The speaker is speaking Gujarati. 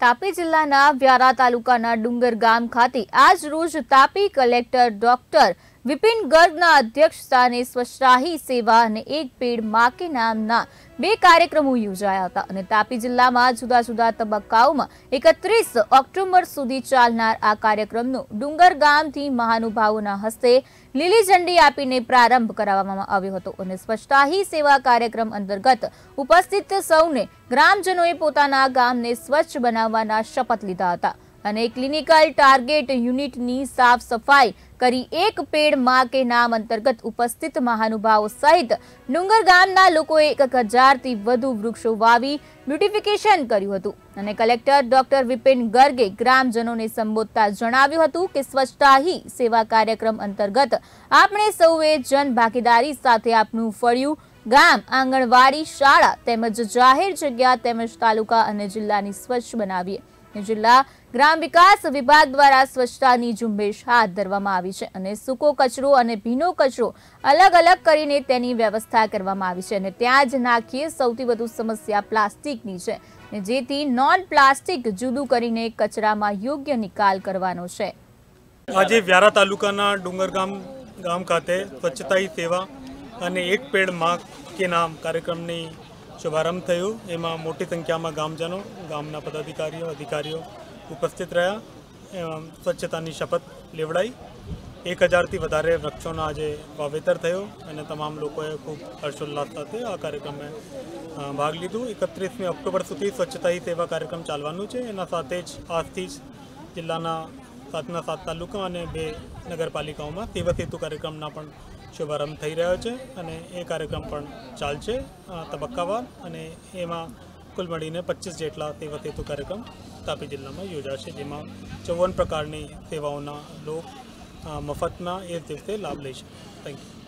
તાપી જિલ્લાના વ્યારા તાલુકાના ડુંગર ગામ ખાતે આજ રોજ તાપી કલેક્ટર ડોક્ટર વિપિન ગર્ગના અધ્યક્ષ સ્થાને સ્વચ્છરાહી સેવા અને એક પેડ માકે નામના બે કાર્યક્રમો યોજાયા હતા અને તાપી જિલ્લામાં જુદા જુદા તબક્કાઓમાં એકત્રીસ ઓક્ટોબર સુધી ચાલનાર આ કાર્યક્રમનો ડુંગર ગામથી મહાનુભાવોના હસ્તે લીલી ઝંડી આપીને પ્રારંભ કરાવવામાં આવ્યો હતો અને સ્વચ્છતાહી સેવા કાર્યક્રમ અંતર્ગત ઉપસ્થિત સૌને ગ્રામજનોએ પોતાના ગામને સ્વચ્છ બનાવવાના શપથ લીધા હતા. અને ક્લિનિકલ ટાર્ગેટ યુનિટની સાફ સફાઈ કરી એક પેડમાં કે નામ અંતર્ગત ઉપસ્થિત મહાનુભાવો સહિત ડુંગર ગામના લોકોએ એક હજારથી વધુ વૃક્ષો વાવી બ્યુટિફિકેશન કર્યું હતું. અને કલેક્ટર ડોક્ટર વિપિન ગર્ગે ગ્રામજનોને સંબોધતા જણાવ્યું હતું કે સ્વચ્છતા હી સેવા કાર્યક્રમ અંતર્ગત આપણે સૌએ જન ભાગીદારી સાથે આપનું ફળ્યું, ગામ, આંગણવાડી, શાળા તેમજ જાહેર જગ્યા તેમજ તાલુકા અને જિલ્લાની સ્વચ્છ બનાવીએ. જિલ્લા ગ્રામ વિકાસ વિભાગ દ્વારા સ્વચ્છતાની ઝુંબેશ હાથ ધરવામાં આવી છે અને સૂકો કચરો અને ભીનો કચરો અલગ અલગ કરીને તેની વ્યવસ્થા કરવામાં આવી છે અને ત્યાં જ નાખીએ સૌથી વધુ સમસ્યા પ્લાસ્ટિકની છે જેથી નોન પ્લાસ્ટિક જુદું કરીને કચરામાં યોગ્ય નિકાલ કરવાનો છે. આજે વ્યારા તાલુકાના ડુંગરગામ ગામ ખાતે સ્વચ્છતા સેવા અને એક પેડમાં કે નામ કાર્યક્રમની શુભારંભ થયું. એમાં મોટી સંખ્યામાં ગામજનો, ગામના પદાધિકારીઓ, અધિકારીઓ ઉપસ્થિત રહ્યા. સ્વચ્છતાની શપથ લેવડાઈ. એક હજારથી વધારે વૃક્ષોનો આજે વાવેતર થયો અને તમામ લોકોએ ખૂબ હર્ષોલ્લાસ સાથે આ કાર્યક્રમે ભાગ લીધું. એકત્રીસમી ઓક્ટોબર સુધી સ્વચ્છતા સેવા કાર્યક્રમ ચાલવાનું છે. એના સાથે જ આજથી જ જિલ્લાના સાતના સાત તાલુકા અને બે નગરપાલિકાઓમાં સેવા સેતુ કાર્યક્રમના પણ શુભારંભ થઈ રહ્યો છે અને એ કાર્યક્રમ પણ ચાલશે તબક્કાવાર. અને એમાં કુલ મળીને પચીસ જેટલા સેવા સેતુ કાર્યક્રમ તાપી જિલ્લામાં યોજાશે, જેમાં ચોવન પ્રકારની સેવાઓના લોક મફતના એ દિવસે લાભ લઈ શકે થેન્ક યુ